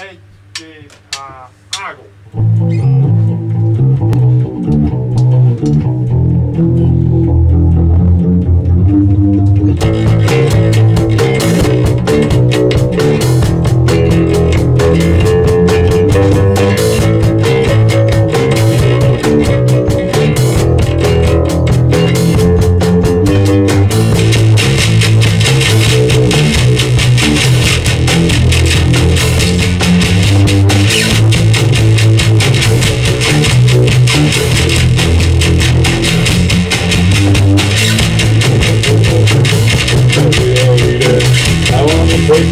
Ei, é que, a, ah, água.